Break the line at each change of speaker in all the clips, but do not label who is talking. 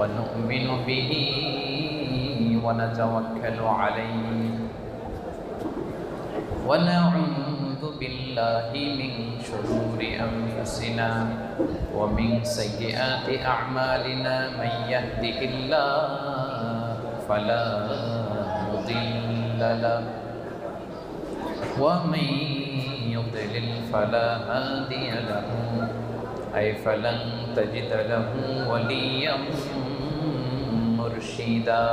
ونؤمن به ونتوكل عليه. ونعوذ بالله من شرور أنفسنا ومن سيئات أعمالنا. من يهده الله فلا مضل له ومن يضلل فلا هادي له. أي فلن تجد له وليا مرشدا.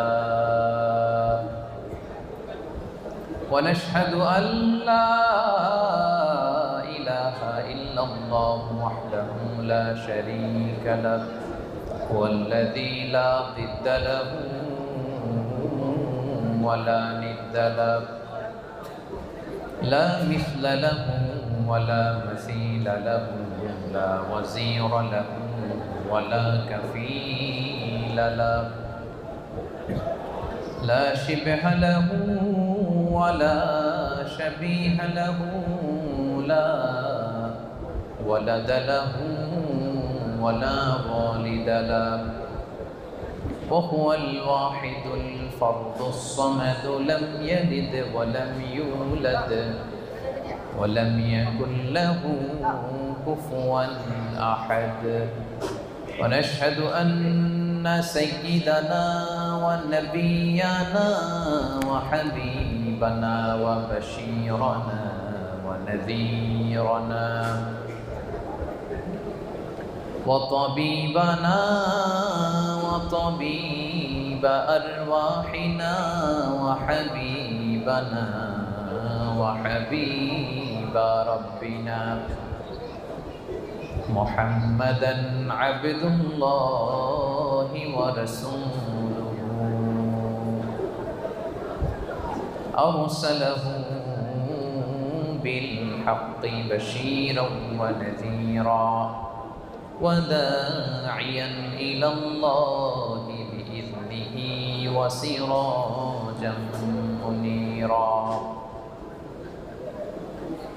ونشهد أن لا إله إلا الله وحده لا شريك له هو الذي لا ضد له ولا ند له. لا مثل له ولا مثيل له لا وزير له ولا كفيل له. لا شبه له ولا شبيه له لا ولد له ولا والد له. وهو الواحد الفرد الصمد لم يلد ولم يولد ولم يكن له كفوا أحد. ونشهد أن سيدنا ونبينا وحبيبنا وبشيرنا ونذيرنا وطبيبنا وطبيب أرواحنا وحبيبنا وحبيب ربنا محمدا عبد الله ورسوله أرسله بالحق بشيرا ونذيرا وداعيا إلى الله بإذنه وسراجا منيرا.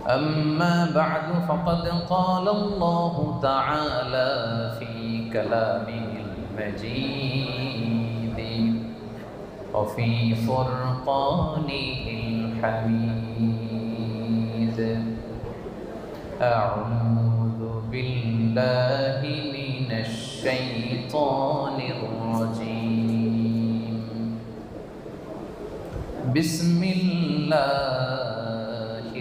أما بعد فقد قال الله تعالى في كلامه المجيد وفي فرقانه الحميد أعوذ بالله من الشيطان الرجيم. بسم الله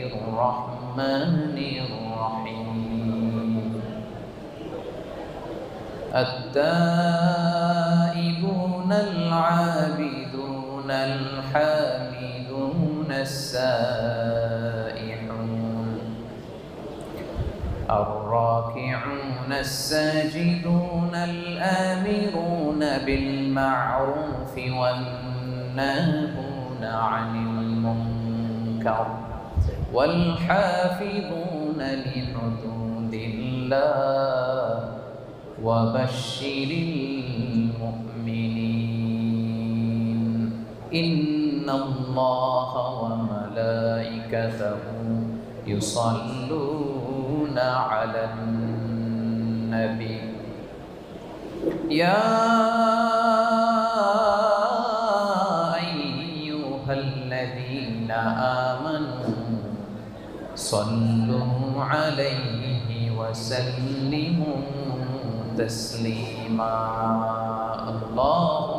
الرحمن الرحيم. التائبون العابدون الحامدون السائحون. الراكعون الساجدون الآمرون بالمعروف والناهون عن المنكر والحافظون لحدود الله وبشر المؤمنين. إن الله وملائكته يصلون على النبي. يا أيها الذين آمنوا صلوا عليه وسلموا تسليما. اللهم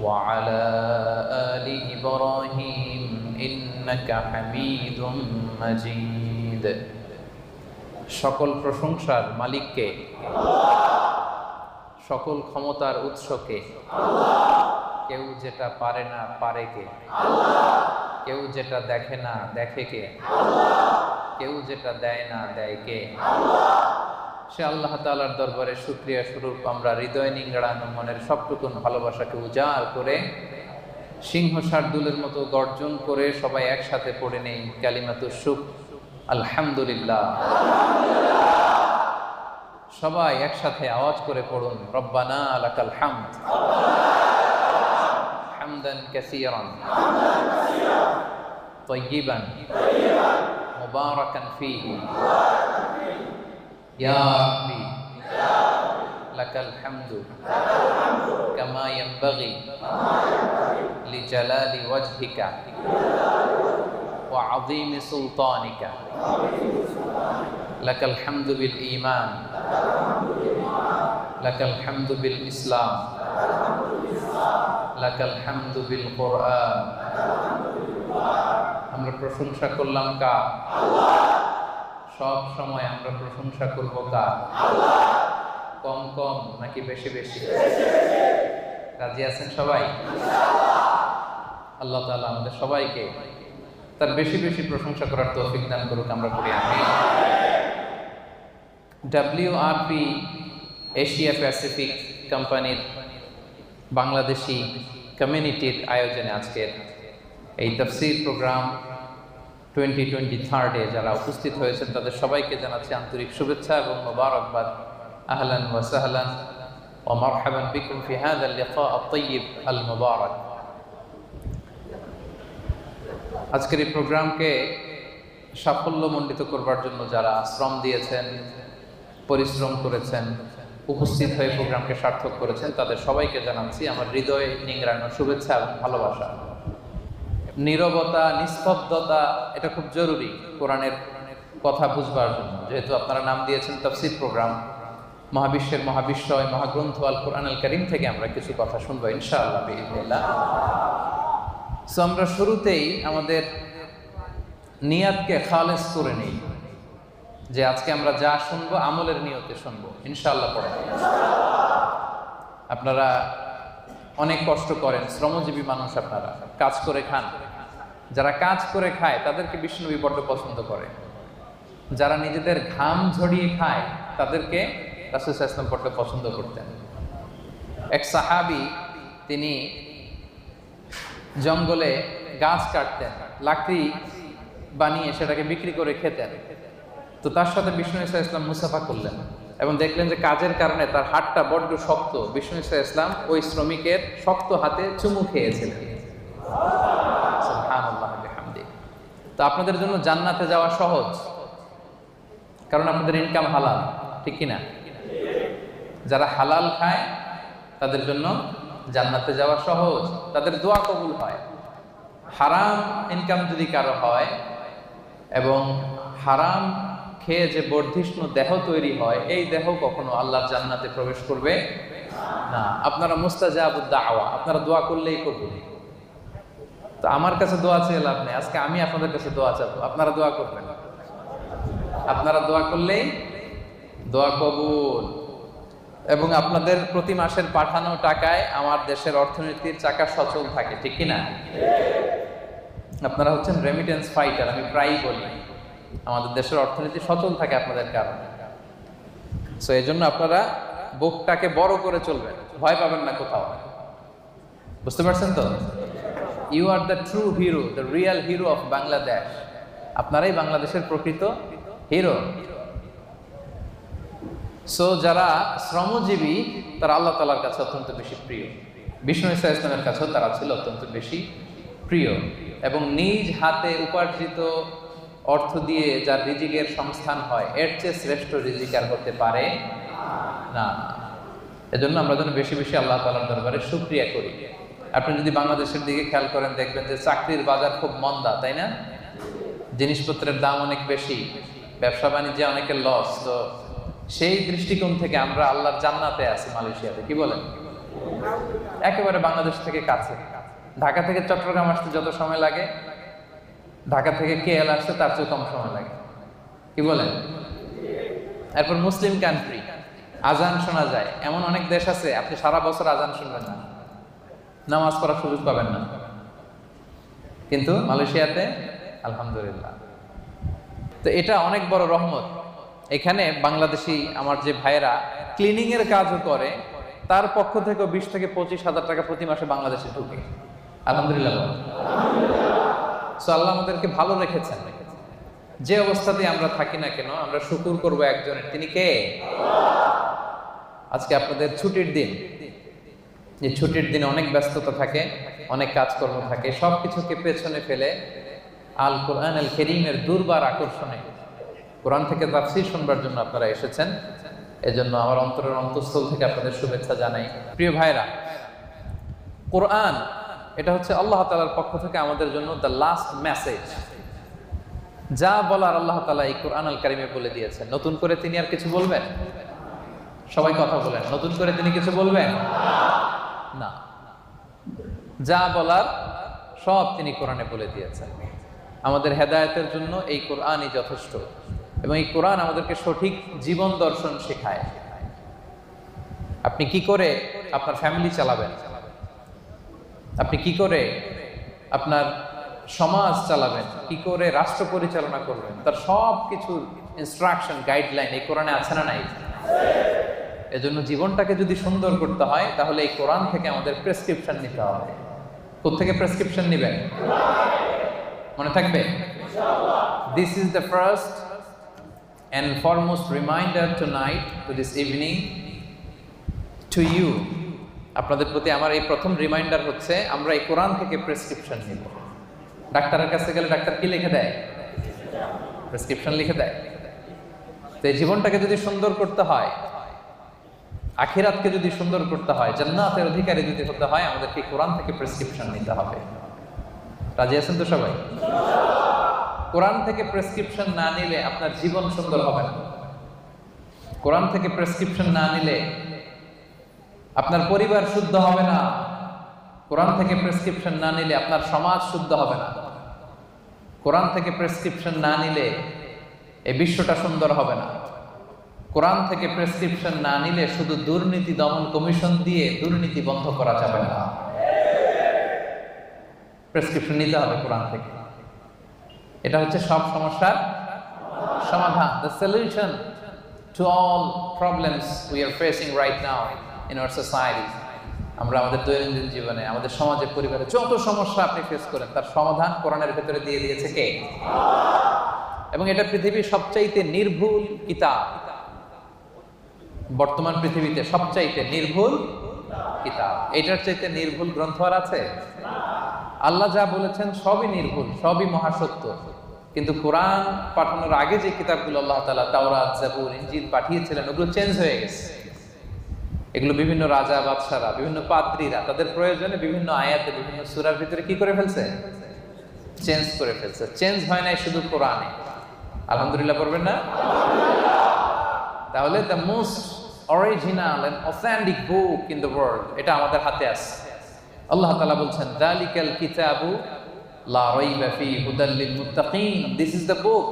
وعلى آل إبراهيم إنك حميد مجيد সকল প্রশংসার মালিককে সকল ক্ষমতার উৎসকে কেউ যেটা পারে না পারে কে কেউ যেটা দেখে না দেখে কে কেউ যেটা দেয় না দেয় কে সে আল্লাহ তালার দরবারে সুক্রিয়া স্বরূপ আমরা হৃদয় নিংড়ানো মনের সবটুকুন ভালোবাসাকে উজাড় করে সিংহ শার্দুলের মতো গর্জন করে সবাই একসাথে পড়ে নেই কালিমাতুর সুখ আলহামদুলিল্লাহ সবাই একসাথে আওয়াজ করে পড়ুন রব্বানা লাকাল হামদ হামদান কাসীরান طيبا مباركا فيه يا ربي لك الحمد كما ينبغي لجلال وجهك وعظيم سلطانك لك الحمد بالإيمان لك الحمد بالإسلام لك الحمد بالقرآن আমরা প্রশংসা করলাম কার সব সময় আমরা প্রশংসা করব কার? কম কম নাকি বেশি বেশি? রাজি আছেন সবাই? আল্লাহ তাআলা আমাদের সবাইকে তার বেশি বেশি প্রশংসা করার তৌফিক দান করুক আমরা করি আমি W R P Asia Pacific কোম্পানির বাংলাদেশি কমিউনিটির আয়োজনে আজকের এই তফসির প্রোগ্রাম টোয়েন্টি টোয়েন্টি থার্ডে যারা উপস্থিত হয়েছেন, তাদের সবাইকে জানাচ্ছি আন্তরিক শুভেচ্ছা এবং মোবারকবাদ। আহলান ওয়াসাহলান ও মারহাবান বিকুম ফিহাদ হাদ আব তৈব আল মোবারক আজকের এই প্রোগ্রামকে সাফল্যমণ্ডিত করবার জন্য যারা শ্রম দিয়েছেন, পরিশ্রম করেছেন, উপস্থিত হয়ে প্রোগ্রামকে সার্থক করেছেন, তাদের সবাইকে জানাচ্ছি আমার হৃদয়ে নিংড়ানো শুভেচ্ছা এবং ভালোবাসা। নীরবতা, নিস্তব্ধতা, এটা খুব জরুরি কোরআনের কথা বুঝবার জন্য। যেহেতু আপনারা নাম দিয়েছেন তফসির প্রোগ্রাম, মহাবিশ্বের মহাবিশ্বয়, মহাগ্রন্থ আল কোরআন আল করিম থেকে আমরা কিছু কথা শুনব ইনশাআল্লাহ সো আমরা শুরুতেই আমাদের নিয়াতকে খালেস করে নেই যে আজকে আমরা যা শুনব আমলের নিয়তে শুনব, ইনশাআল্লাহ পড়া আপনারা অনেক কষ্ট করেন, শ্রমজীবী মানুষ আপনারা, কাজ করে খান। যারা কাজ করে খায়, তাদেরকে বিষ্ণুবী বড্ড পছন্দ করে। যারা নিজেদের ঘাম ঝরিয়ে খায়, তাদেরকে রাসুল ইসলাম বড্ড পছন্দ করতেন। এক সাহাবি, তিনি জঙ্গলে গাছ কাটতেন, লাকড়ি বানিয়ে সেটাকে বিক্রি করে খেতেন। তো তার সাথে বিষ্ণু ইসা ইসলাম মুসাফা করলেন এবং দেখলেন যে কাজের কারণে তার হাতটা বড্ড শক্ত। বিষ্ণু ইসা ইসলাম ওই শ্রমিকের শক্ত হাতে চুমু খেয়েছিলেন। তো আপনাদের জন্য জান্নাতে যাওয়া সহজ? কারণ আপনাদের ইনকাম হালাল, ঠিক কিনা? যারা হালাল খায়, তাদের জন্য জান্নাতে যাওয়া সহজ। তাদের দোয়া কবুল হয়। হারাম ইনকাম যদি কারও হয় এবং হারাম খেয়ে যে বর্ধিষ্ণু দেহ তৈরি হয়, এই দেহ কখনো আল্লাহর জান্নাতে প্রবেশ করবে না। আপনারা মুস্তাজাবুদ্দা আওয়া আপনারা দোয়া করলেই কবুল তো আমার কাছে দোয়া চেয়ে লাভ নেই। আজকে আমি আপনাদের কাছে দোয়া চাবো। আপনারা দোয়া করবেন। আপনারা দোয়া করলেই দোয়া কবুল। এবং আপনাদের প্রতি মাসের পাঠানো টাকায় আমার দেশের অর্থনীতির চাকা সচল থাকে, ঠিক কিনা আপনারা হচ্ছেন রেমিটেন্স ফাইটার আমি প্রায়ই বলি। আমাদের দেশের অর্থনীতি সচল থাকে আপনাদের কারণে। সো এই জন্য আপনারা বুকটাকে বড় করে চলবেন। ভয় পাবেন না কোথাও। বুঝতে পারছেন তো? You are the true hero the real hero of Bangladesh আপনারাই বাংলাদেশের প্রকৃত হিরো সো যারা শ্রমজীবী, তারা আল্লাহ তালার কাছে অত্যন্ত বেশি প্রিয়। বিষ্ণু ইসা ইসলামের কাছেও তারা ছিল অত্যন্ত বেশি প্রিয়। এবং নিজ হাতে উপার্জিত অর্থ দিয়ে যার রিজিকের সংস্থান হয়, এর চেয়ে শ্রেষ্ঠ রিজিক আর হতে পারে না। এজন্য আমরা যেন বেশি বেশি আল্লাহ তালার দরবারে সুক্রিয়া করি। আপনি যদি বাংলাদেশের দিকে খেয়াল করেন, দেখবেন যে চাকরির বাজার খুব মন্দা, তাই না? জিনিসপত্রের দাম অনেক বেশি, ব্যবসা বাণিজ্যে অনেকের লস তো সেই দৃষ্টিকোণ থেকে আমরা আল্লাহর জান্নাতে আছি মালয়েশিয়াতে, কি বলেন? একেবারে বাংলাদেশ থেকে কাছে। ঢাকা থেকে চট্টগ্রাম আসতে যত সময় লাগে, ঢাকা থেকে কেএল আসতে তার চেয়ে কম সময় লাগে, কি বলেন? এরপর মুসলিম কান্ট্রি আজান শোনা যায়। এমন অনেক দেশ আছে, আপনি সারা বছর আজান শুনবেন না। নামাজ পড়ার সুযোগ পাবেন না। কিন্তু মালয়েশিয়াতে আলহামদুলিল্লাহ। তো এটা অনেক বড় রহমত। এখানে বাংলাদেশি আমার যে ভাইয়েরা ক্লিনিং এর কাজও করে, তার পক্ষ থেকে বিশ থেকে পঁচিশ হাজার টাকা প্রতি মাসে বাংলাদেশে ঢুকে। আলহামদুলিল্লাহ সো আল্লাহ আমাদেরকে ভালো রেখেছেন। যে অবস্থাতে আমরা থাকি না কেন, আমরা শুকুর করব একজনের। তিনি কে? আজকে আপনাদের ছুটির দিন। যে ছুটির দিনে অনেক ব্যস্ততা থাকে, অনেক কাজকর্ম থাকে সব কিছুকে পেছনে ফেলে আল কোরআন আল কেরিমের দুর্বার আকর্ষণে। কোরআন থেকে তাফসির শুনবার জন্য আপনারা এসেছেন। এজন্য আমার অন্তরের অন্তঃস্থল থেকে আপনাদের শুভেচ্ছা জানাই। প্রিয় ভাইরা কোরআন, এটা হচ্ছে আল্লাহ তালার পক্ষ থেকে আমাদের জন্য দ্য লাস্ট মেসেজ যা বলার আল্লাহ তালা এই কোরআন আল কারিমে বলে দিয়েছেন। নতুন করে তিনি আর কিছু বলবেন? সবাই কথা বলেন। নতুন করে তিনি কিছু বলবেন? না। যা বলার সব তিনি কোরআনে বলে দিয়েছেন। আমাদের হেদায়তের জন্য এই কোরআনই যথেষ্ট এবং এই কোরআন আমাদেরকে সঠিক জীবন দর্শন শেখায়। আপনি কি করে আপনার ফ্যামিলি চালাবেন? আপনি কি করে আপনার সমাজ চালাবেন? কি করে রাষ্ট্র পরিচালনা করবেন? তার সব কিছুর ইনস্ট্রাকশন গাইডলাইন এই কোরআনে আছে না নাই? এজন্য জীবনটাকে যদি সুন্দর করতে হয়, তাহলে এই কোরআন থেকে আমাদের প্রেসক্রিপশন নিতে হবে। থেকে প্রেসক্রিপশন নেবেন? মনে থাকবে? This is the first and foremost reminder tonight to this evening to you আপনাদের প্রতি আমার এই প্রথম রিমাইন্ডার হচ্ছে, আমরা এই কোরআন থেকে প্রেসক্রিপশন নিব। ডাক্তারের কাছে গেলে ডাক্তার কি লিখে দেয়? প্রেসক্রিপশন লিখে দেয়। তো এই জীবনটাকে যদি সুন্দর করতে হয় আখিরাতকে যদি সুন্দর করতে হয়, জান্নাতের অধিকারী যদি হতে হয়, আমাদেরকে কোরআন থেকে প্রেসক্রিপশন নিতে হবে। রাজি আছেন তো সবাই? কোরআন থেকে প্রেসক্রিপশন না নিলে আপনার জীবন সুন্দর হবে না। কোরআন থেকে প্রেসক্রিপশন না নিলে আপনার পরিবার শুদ্ধ হবে না। কোরআন থেকে প্রেসক্রিপশন না নিলে আপনার সমাজ শুদ্ধ হবে না। কোরআন থেকে প্রেসক্রিপশন না নিলে এই বিশ্বটা সুন্দর হবে না। কোরআন থেকে প্রেসক্রিপশন না নিলে শুধু দুর্নীতি দমন কমিশন দিয়ে দুর্নীতি বন্ধ করা যাবে না। প্রেসক্রিপশন নিতে হবে কোরআন থেকে। এটা হচ্ছে সব সমস্যার সমাধান। The solution to all problems we are facing right now in our society আমরা আমাদের দৈনন্দিন জীবনে, আমাদের সমাজে, পরিবারে যত সমস্যা আপনি ফেস করেন, তার সমাধান কোরআনের ভেতরে দিয়ে দিয়েছে কে? এবং এটা পৃথিবীর সবচাইতে নির্ভুল কিতাব। বর্তমান পৃথিবীতে সবচাইতে নির্ভুল কিতাব। এটার চাইতে নির্ভুল গ্রন্থ আর আছে? আল্লাহ যা বলেছেন সবই নির্ভুল, সবই মহাসত্য। কিন্তু কোরআন পাঠানোর আগে যে কিতাবগুলো আল্লাহ তালা তাওরাত, জাবুর ইঞ্জিল পাঠিয়েছিলেন, ওগুলো চেঞ্জ হয়ে গেছে। এগুলো বিভিন্ন রাজা, বাদশারা, বিভিন্ন পাত্রীরা তাদের প্রয়োজনে বিভিন্ন আয়াতে, বিভিন্ন সুরার ভিতরে কি করে ফেলছে? চেঞ্জ করে ফেলছে। চেঞ্জ হয় নাই শুধু কোরআনে। আলহামদুলিল্লাহ পড়বেন না? তাহলে the most original and authentic book in the world এটা আমাদের হাতে আছে। আল্লাহ তাআলা বলছেন, দালিকাল কিতাবু লা রাইবা ফি হুদাল লিল মুত্তাকিন। This is the book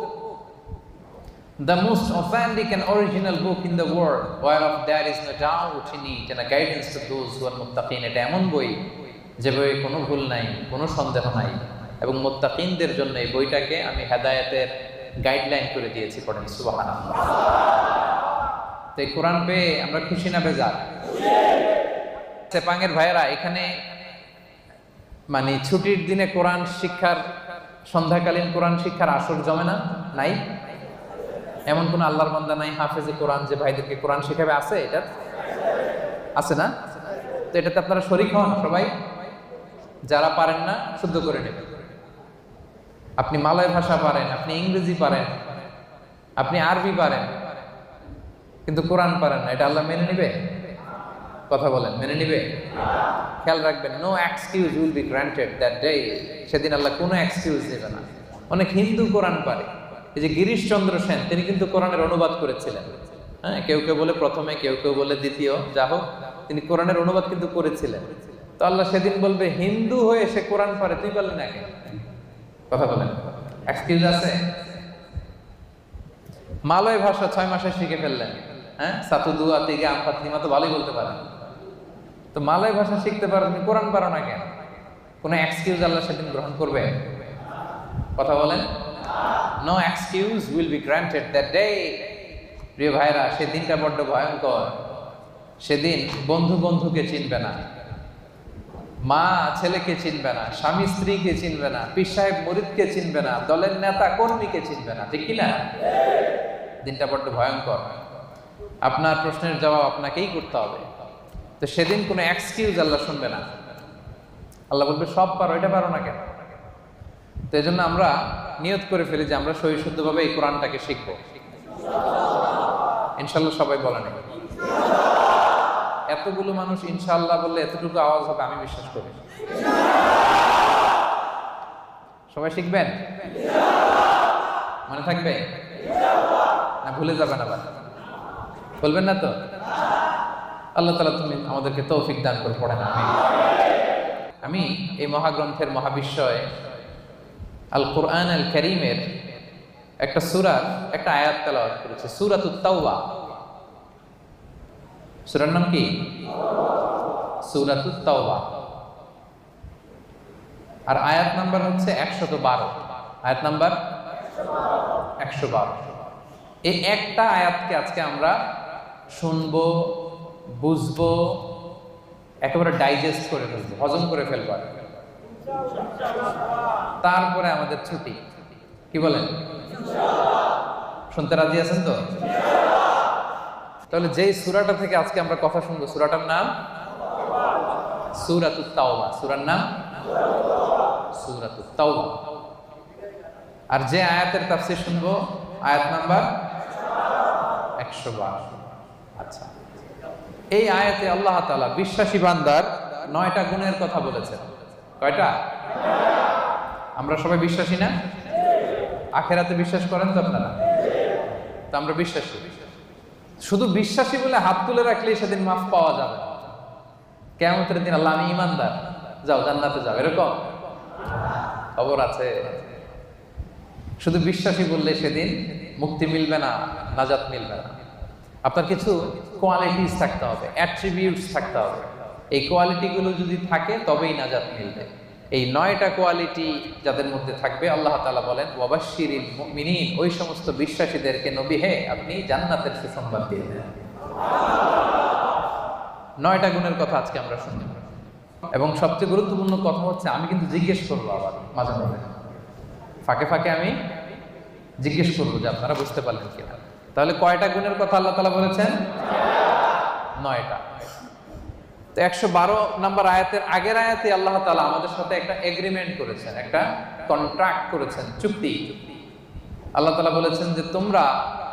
the most authentic and original book in the world, whereof there is no doubt in it and a guidance to those who are muttaqin এটা এমন বই যে বইয়ে কোনো ভুল নাই, কোনো সন্দেহ নাই। এবং মুত্তাকিনদের জন্য এই বইটাকে আমি হেদায়েতের গাইডলাইন করে দিয়েছি পড়েন, সুবহানাল্লাহ। তো এই কোরআন পেয়ে আমরা খুশি না বেজার? চেপাঙ্গের ভাইয়েরা, এখানে মানে ছুটির দিনে কোরআন শিক্ষার, সন্ধ্যাকালীন কোরআন শিক্ষার আসর জমে না? নাই? এমন কোন আল্লাহর বান্দা নাই হাফেজে কোরআন যে ভাইদেরকে কোরআন শেখাবে আছে এটা? আছে না? তো এটাতে আপনারা শরিক হন সবাই? যারা পারেন না, শুদ্ধ করে নেবেন। আপনি মালয় ভাষা পারেন, আপনি ইংরেজি পারেন, আপনি আরবি পারেন, কিন্তু কোরআন পারেন না। এটা আল্লাহ মেনে নিবে? কথা বলেন, মেনে নিবে? খেয়াল রাখবেন no excuse will be granted that day সেদিন আল্লাহ কোনো এক্সকিউজ দেবে না। অনেক হিন্দু কোরআন পারে। এই যে গিরিশচন্দ্র সেন, তিনি কিন্তু কোরআনের অনুবাদ করেছিলেন। হ্যাঁ কেউ কেউ বলে প্রথমে, কেউ কেউ বলে দ্বিতীয়, যা হোক, তিনি কোরআনের অনুবাদ কিন্তু করেছিলেন। তো আল্লাহ সেদিন বলবে, হিন্দু হয়ে সে কোরআন পারে, তুই বললেন না কথা বলেন। এক্সকিউজ আছে? মালয় ভাষা ছয় মাসে শিখে ফেললেন। হ্যাঁ? সাতু দুয়া, তিগে, আম ফাতিমা তো ভালোই বলতে পারেন তো মালয় ভাষা শিখতে পারো তুমি কোরআন পারো না কেন? কোনো এক্সকিউজ আল্লাহ সেদিন গ্রহণ করবে? কথা বলেন। No excuse will be granted that day প্রিয় ভাইরা সেদিনটা বড্ড ভয়ঙ্কর। সেদিন বন্ধু বন্ধুকে চিনবে না। মা ছেলেকে চিনবে না, স্বামী স্ত্রীকে চিনবে না, পীর সাহেব মরিদকে চিনবে না, দলের নেতা কর্মীকে চিনবে না, ঠিক কিনা? দিনটা বড্ড ভয়ঙ্কর। আপনার প্রশ্নের জবাব আপনাকেই করতে হবে। তো সেদিন কোনো এক্সকিউজ আল্লাহ শুনবে না। আল্লাহ বলবে, সব পারো, এটা পারো না কেন? তো এই জন্য আমরা নিয়ত করে ফেলি যে আমরা সহি শুদ্ধভাবে এই কোরআনটাকে শিখব। ইনশাল্লাহ সবাই বলে নেই এতগুলো মানুষ ইনশাল্লাহ বললে এতটুকু আওয়াজ হবে, আমি বিশ্বাস করি। সবাই শিখবেন? মনে থাকবে? না, ভুলে যাবেন আবার। বলবেন না তো? আল্লাহ তালা তুমি আমাদেরকে তৌফিক দান করে পড়েন আমি এই মহাগ্রন্থের মহাবিশ্বয় আল কোরআন আল করিমের একটা সুরার একটা আয়াত তেলাওয়াত করেছে, সুরাতুত তাওবা। সুরার নাম কি সুরাতুত তাওবা আর আয়াত নাম্বার হচ্ছে একশত বারো আয়াত নাম্বার একশো বারো এই একটা আয়াতকে আজকে আমরা শুনব, বুঝব, একেবারে ডাইজেস্ট করে ফেলব, হজম করে ফেলব তারপরে আমাদের ছুটি। কি বলেন? শুনতে রাজি আছেন তো? তাহলে যেই সুরাটা থেকে আজকে আমরা কথা শুনব, সুরাটার নাম? সুরাতুত তাওবা। সুরার নাম? সুরাতুত তাওবা। আর যে আয়াতের তাফসীর শুনব, আয়াত নাম্বার? একশো বারো। আচ্ছা। এই আয়াতে আল্লাহ তাআলা বিশ্বাসী বান্দার নয়টা গুণের কথা বলেছেন। কয়টা? আমরা সবাই বিশ্বাসী না? আখেরাতে বিশ্বাস করেন তো আপনারা? তো আমরা বিশ্বাসী। শুধু বিশ্বাসী বলে হাত তুলে রাখলেই সেদিন মাফ পাওয়া যাবে। না। কেমতের দিন আল্লাহ, আমি ইমানদার যাও, জান্নাতে যাও। এরকম? খবর আছে। শুধু বিশ্বাসী বললে সেদিন মুক্তি মিলবে না, নাজাত মিলবে না। আপনার কিছু কোয়ালিটিস থাকতে হবে অ্যাট্রিবিউটস থাকতে হবে। এই কোয়ালিটিগুলো যদি থাকে, তবেই নাজাত মিলবে। এই নয়টা কোয়ালিটি যাদের মধ্যে থাকবে, আল্লাহ তাআলা বলেন, ওয়াবাশশিরিল মুমিনিন ওই সমস্ত বিশ্বাসীদেরকে নবী হে, আপনি জান্নাতের সে সুসংবাদ দিয়ে দেন। নয়টা গুণের কথা আজকে আমরা শুনব এবং সবচেয়ে গুরুত্বপূর্ণ কথা হচ্ছে, আমি কিন্তু জিজ্ঞেস করব আবার, মাঝে মাঝে ফাঁকে ফাঁকে আমি জিজ্ঞেস করব যে আপনারা বুঝতে পারলেন কিনা। তাহলে কয়টা গুণের কথা আল্লাহ তালা বলেছেন? নয়টা। তো একশো বারো নম্বর আয়াতের আগের আয়াতে আল্লাহ তালা আমাদের সাথে একটা এগ্রিমেন্ট করেছেন, একটা কন্ট্রাক্ট করেছেন, চুক্তি। আল্লাহ তালা বলেছেন যে, তোমরা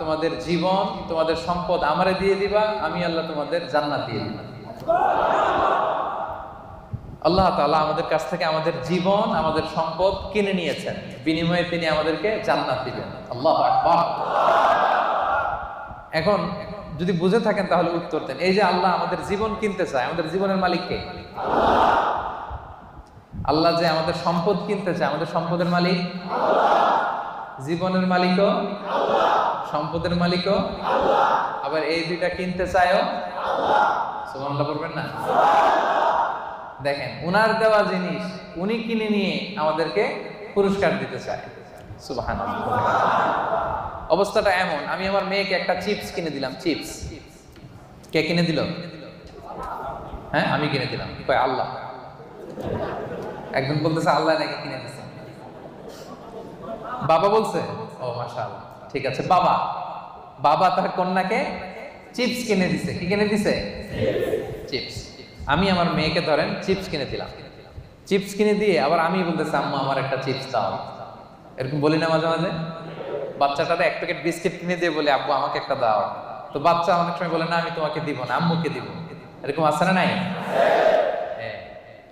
তোমাদের জীবন, তোমাদের সম্পদ আমারে দিয়ে দিবা, আমি আল্লাহ তোমাদের জান্নাত দিয়ে দিবা আল্লাহ তাআলা আমাদের কাছ থেকে আমাদের জীবন, আমাদের সম্পদ কিনে নিয়েছেন। বিনিময়ে তিনি আমাদেরকে জান্নাত দিবেন। আল্লাহ এখন যদি বুঝে থাকেন তাহলে উত্তর দেন। এই যে আল্লাহ আমাদের জীবন কিনতে চায়, আমাদের জীবনের মালিক কে? আল্লাহ যে আমাদের সম্পদ কিনতে চায়, আমাদের সম্পদের মালিক? জীবনের মালিকও? সম্পদের মালিকও? আবার এই দুইটা কিনতে চায়ও? সুবহানাল্লাহ বলবেন না? দেখেন, উনার দেওয়া জিনিস উনি কিনে নিয়ে আমাদেরকে পুরস্কার দিতে চায়। সুবাহান অবস্থাটা এমন, আমি আমার মেয়েকে একটা চিপস কিনে দিলাম, চিপস। কে কিনে দিল? হ্যাঁ আমি কিনে দিলাম। কয়, আল্লাহ। একজন বলতেছে, আল্লাহ নাকি কিনে দিছে। বাবা বলছে, ও মাশা ঠিক আছে, বাবা। বাবা তার কন্যাকে চিপস কিনে দিছে। কি কিনে দিছে? চিপস। আমি আমার মেয়েকে ধরেন, চিপস কিনে দিলাম। চিপস কিনে দিয়ে আবার আমি বলতেছি, আম্মু, আমার একটা চিপস দাও। এরকম বলি না মাঝে মাঝে? বাচ্চাটাতে এক প্যাকেট বিস্কিট কিনে দিয়ে বলে, আব্বু, আমাকে একটা দাও। তো বাচ্চা অনেক সময় বলে, না, আমি তোমাকে দিব না, আম্মুকে দিব। এরকম আছে না নাই? হ্যাঁ।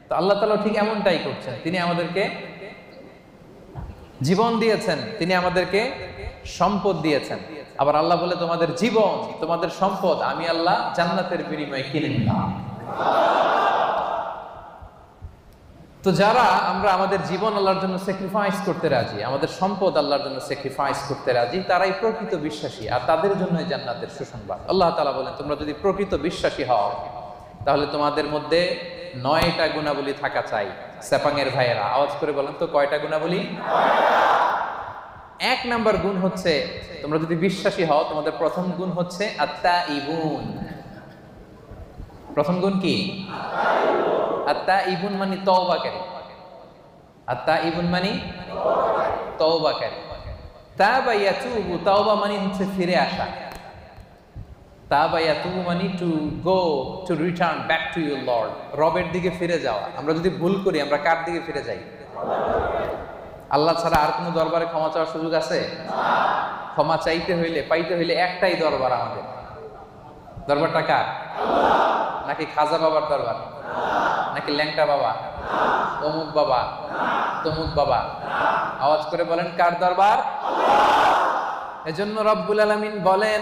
তো আল্লাহ তালা ঠিক এমনটাই করছেন। তিনি আমাদেরকে জীবন দিয়েছেন, তিনি আমাদেরকে সম্পদ দিয়েছেন। আবার আল্লাহ বলে, তোমাদের জীবন, তোমাদের সম্পদ আমি আল্লাহ জান্নাতের বিনিময়ে কিনে নিলাম। তো যারা আমরা আমাদের জীবন আল্লাহর জন্য স্যাক্রিফাইস করতে রাজি, আমাদের সম্পদ আল্লাহর জন্য স্যাক্রিফাইস করতে রাজি, তারাই প্রকৃত বিশ্বাসী আর তাদের জন্য জান্নাতের সুসংবাদ। আল্লাহ তালা বলেন, তোমরা যদি প্রকৃত বিশ্বাসী হও, তাহলে তোমাদের মধ্যে নয়টা গুণাবলী থাকা চাই। সেপাঙের ভাইয়েরা, আওয়াজ করে বলেন তো কয়টা গুণাবলী? এক নাম্বার গুণ হচ্ছে, তোমরা যদি বিশ্বাসী হও, তোমাদের প্রথম গুণ হচ্ছে আত্মা ইবুন প্রথম গুণ কি? আত্মা ইবুন মানে তওবাকারী। আত্মা ইবুন মানে তওবাকারী। তাবা ইয়াতুবু, তাওবা মানে হচ্ছে ফিরে আসা। তাবা ইয়াতুবু মানে to go to return back to your lord রবের দিকে ফিরে যাওয়া। আমরা যদি ভুল করি, আমরা কার দিকে ফিরে যাই? আল্লাহ ছাড়া আর কোনো দরবারে ক্ষমা চাওয়ার সুযোগ আছে? ক্ষমা চাইতে হইলে, পাইতে হইলে একটাই দরবার আমাদের। দরবারটা কার? নাকি খাজা বাবার দরবার? নাকি ল্যাংটা বাবা? অমুক বাবা? তমুক বাবা? আওয়াজ করে বলেন, কার দরবার? এজন্য রব্বুল আলামিন বলেন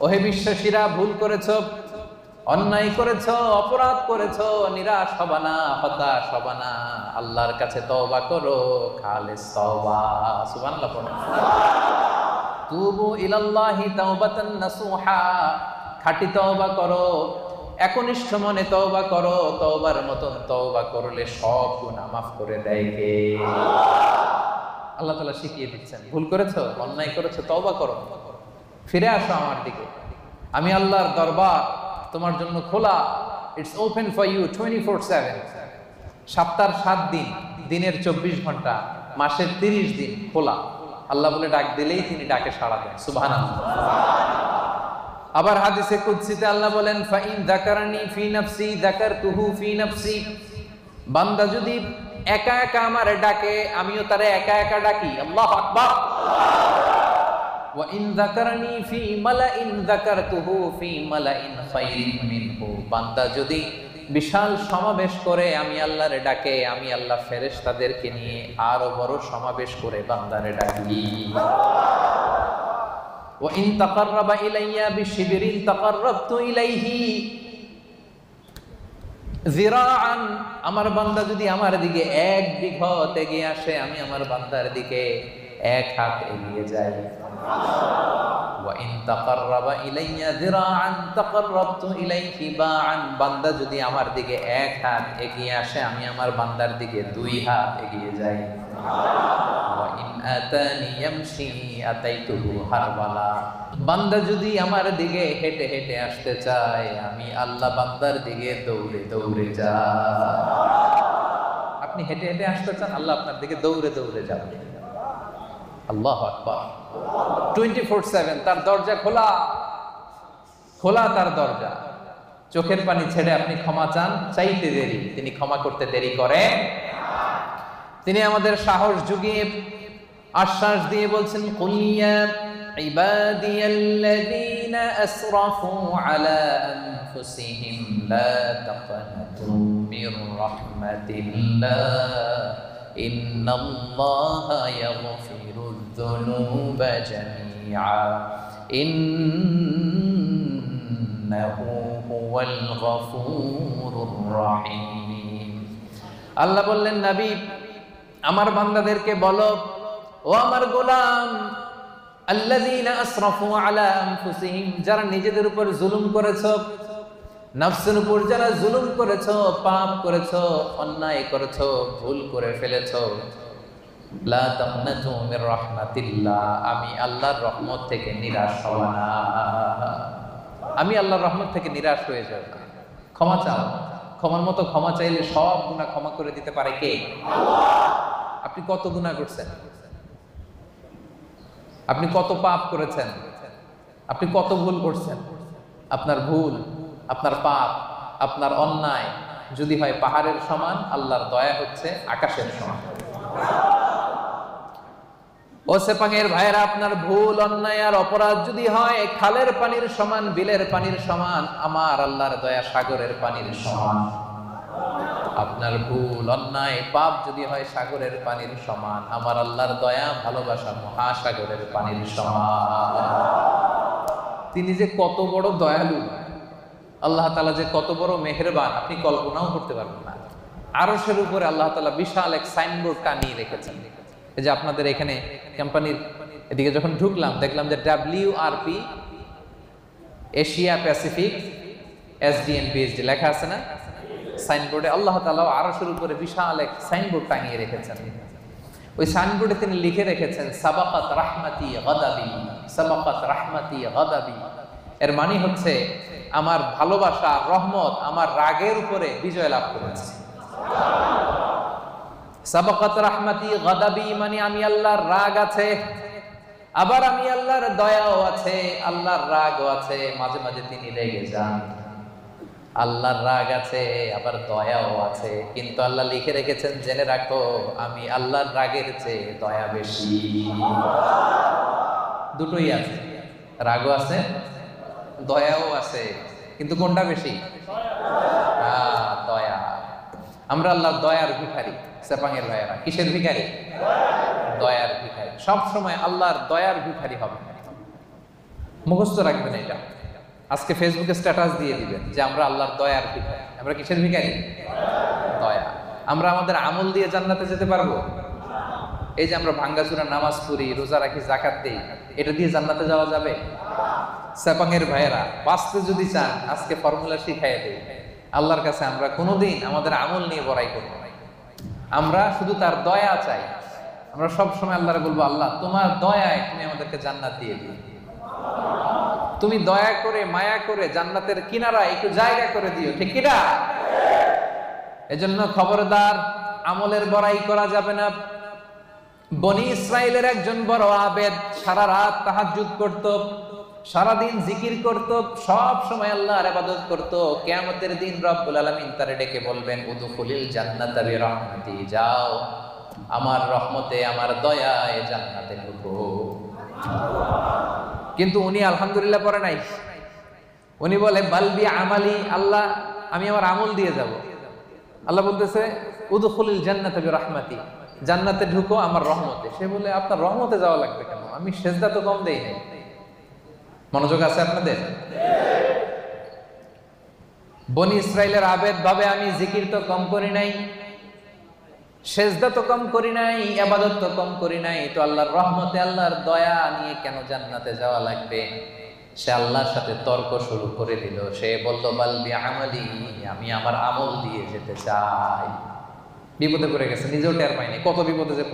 ওহে বিশ্বাসীরা, ভুল করেছ। অন্যায় করেছ, অপরাধ করেছ, নিরাশ হবা হতাশ হবা না। আল্লাহর কাছে তওবা করো, খালিস তওবা। সুবহানাল্লাহ পড়ো। তুবু ইলাল্লাহি তাওবাতান নাসুহা। খাঁটি তওবা করো, একনিষ্ঠ মনে তওবা করো, তওবার মতন তওবা করলে সব গুনাহ মাফ করে দেয় কে? আল্লাহ তাআলা শিখিয়ে দিচ্ছেন, ভুল করেছ, অন্যায় করেছ, তওবা করো। ফিরে আসো আমার দিকে। আমি আল্লাহর দরবার তোমার জন্য খোলা। It's open for you twenty four seven সপ্তাহের সাত দিন, দিনের চব্বিশ ঘণ্টা, মাসের তিরিশ দিন খোলা। আল্লাহ বলে ডাক দিলেই তিনি ডাকে সাড়া দেন সুবহান আবার হাদিসে কুদসিতে আল্লাহ বলেন, ফাইন যাকারানি ফি নাফসি, যাকারতুহু ফি নাফসি। বান্দা যদি একা একা আমারে ডাকে, আমিও তারে একা একা ডাকি। আল্লাহু আকবার। ওয়াইন যাকারানি ফি মালাইন যাকারতুহু ফি মালাইন খায়রিন মিনহু বান্দা যদি বিশাল সমাবেশ করে আমি আল্লাহরে ডাকে, আমি আল্লাহ ফেরেশ তাদেরকে নিয়ে আরও বড় সমাবেশ করে বান্দারে ডাকি। ওয়াইন তাকাররাবা ইলাইয়া বিশিবরিন তাকাররাবতু ইলাইহি জিরাআন আমার বান্দা যদি আমার দিকে এক বিঘত এগিয়ে আসে, আমি আমার বান্দার দিকে এক হাত এগিয়ে যাই। বান্দা যদি আমার দিকে হেঁটে হেঁটে আসতে চায়, আমি আল্লাহ বান্দার দিকে দৌড়ে দৌড়ে যা আপনি হেঁটে হেঁটে আসতে চান, আল্লাহ আপনার দিকে দৌড়ে দৌড়ে যাবেন আল্লাহ আকবার টোয়েন্টি ফোর সেভেন তার দরজা খোলা খোলা তার দরজা চোখের পানি ছেড়ে আপনি ক্ষমা চান চাইতে দেরি তিনি ক্ষমা করতে দেরি করে তিনি আমাদের সাহস যুগিয়ে আশ্বাস দিয়ে বলছেন কুলিয়া عبادي الذين أسرفوا على أنفسهم لا تقنطوا من رحمة الله إن الله يغفر الذنوب جميعا إنه هو الغفور الرحيم আল্লাহ বললেন নবী আমার বান্দাদেরকে বলো ও আমার গোলাম আল্লাযীনা আসরাফু আলা আনফুসিহিম যারা নিজেদের উপর জুলুম করেছো নফসের উপর যারা জুলুম করেছো পাপ করেছো অন্যায় করেছো ভুল করে ফেলেছো লা তাকনাতু মির রাহমাতিল্লাহ, আমি আল্লাহর রহমত থেকে নিরাশ হব না। আমি আল্লাহর রহমত থেকে নিরাশ হয়ে যাব। ক্ষমা চাও। ক্ষমার মতো ক্ষমা চাইলে সব গুনাহ ক্ষমা করে দিতে পারে কে? আপনি কত গুনাহ করছেন? আপনি কত পাপ করেছেন? আপনি কত ভুল করছেন? আপনার ভুল, আপনার পাপ, আপনার অন্যায় যদি হয় পাহাড়ের সমান, আল্লাহর দয়া হচ্ছে আকাশের সমান। ও সেপাঙের ভাইয়েরা, আপনার ভুল, অন্যায় আর অপরাধ যদি হয়, খালের পানির সমান, বিলের পানির সমান, আমার আল্লাহর দয়া সাগরের পানির সমান। আপনার ভুল, অন্যায়, পাপ যদি হয়, সাগরের পানির সমান, আমার আল্লাহর দয়া, ভালোবাসা মহাসাগরের পানির সমান। তিনি যে কত বড় দয়ালু, আল্লাহ তালা যে কত বড় মেহেরবান, আপনি কল্পনাও করতে পারবেন না। আরসের উপরে আল্লাহ তালা বিশাল এক সাইনবোর্ড টানিয়ে রেখেছেন। এই যে আপনাদের এখানে কোম্পানির এদিকে যখন ঢুকলাম, দেখলাম যে W R P Asia Pacific SDN PhD লেখা আছে না? সাইনবোর্ডে আল্লাহ তালা আরসের উপরে বিশাল এক সাইনবোর্ড টাঙিয়ে রেখেছেন। ওই সাইনবোর্ডে তিনি লিখে রেখেছেন, সাবাকাত রাহমাতি গদাবি, সাবাকাত রাহমাতি গদাবি। এর মানে হচ্ছে, আমার ভালোবাসা, রহমত, আমার রাগের উপরে বিজয় লাভ করেছে। সাবাকাত রাহমাতি গদাবি মানে আমি আল্লাহর রাগ আছে। আবার আমি আল্লাহর দয়াও আছে, আল্লাহর রাগও আছে, মাঝে মাঝে তিনি রেগে যান। আল্লাহর রাগ আছে, আবার দয়াও আছে। কিন্তু আল্লাহ লিখে রেখেছেন, জেনে রাখো, আমি আল্লাহর রাগের চেয়ে দয়া বেশি। দুটোই আছে। রাগও আছে, দয়াও আছে। কিন্তু কোনটা বেশি? দয়া। আমরা আল্লাহর দয়ার ভিখারি। সেপাঙের ভাইয়েরা কিসের ভিখারি? দয়ার ভিখারি। সব সময় আল্লাহর দয়ার ভিখারি হবে। মুখস্থ রাখবেন এটা। আজকে ফেসবুকে স্ট্যাটাস দিয়ে দিবেন যে আমরা আল্লাহর দয়ার ভিখারি। আমরা কিসের ভিখারি? দয়া। আমরা আমাদের আমল দিয়ে জান্নাতে যেতে পারব? এই যে আমরা ভাঙ্গাচুরা নামাজ পড়ি, রোজা রাখি জাকাত দেই, এটা দিয়ে জান্নাতে যাওয়া যাবে? সেপাঙের ভাইয়েরা, বাঁচতে যদি চান, আজকে ফর্মুলা শিখাই দেই। আল্লাহর কাছে আমরা কোনোদিন আমাদের আমল নিয়ে বড়াই করব আমরা শুধু তার দয়া চাই। আমরা সব সময় আল্লাহরে বলব, আল্লাহ, তোমার দয়ায় তুমি আমাদেরকে জান্নাত দিয়ে দিও। তুমি দয়া করে, মায়া করে জান্নাতের কিনারা একটু জায়গা করে দিও, ঠিক কিনা এজন্য খবরদার, আমলের বড়াই করা যাবে না। বনি ইসরায়েলের একজন বড় আবেদ সারা রাত তাহাজ্জুদ করত। সারাদিন জিকির করত, সব সময় আল্লাহর ইবাদত করত। কিয়ামতের দিন রব্বুল আলামিন তারে ডেকে বলবেন, উদখুলিল জান্নাতা বিরহমাতি, যাও আমার রহমতে, আমার দয়ায় জান্নাতে ঢুকো। কিন্তু উনি আলহামদুলিল্লাহ পরে নাই। উনি বলে বালবি আমালি, আল্লাহ, আমি আমার আমল দিয়ে যাব। আল্লাহ বলতেছে, উদখুলিল জান্নাতা বিরহমাতি, জান্নাতে ঢুকো আমার রহমতে। সে বলে, আপনার রহমতে যাওয়া লাগবে কেন? আমি সেজদা তো কম দেই নাই। মনোযোগ আছে আপনাদের? বনি ইসরায়েলের আবেদ ভাবে আমি জিকির তো কম করি নাই, সেজদা তো কম করি নাই আবাদত তো কম করি নাই, তো আল্লাহর রহমতে, আল্লাহর দয়া নিয়ে কেন জান্নাতে যাওয়া লাগবে? সে আল্লাহর সাথে তর্ক শুরু করে দিল। সে বলল বালবি আমালি আমি আমার আমল দিয়ে যেতে চাই। বিপদে পড়ে গেছে, নিজেও টের পাইনি। কত বিপদে যে।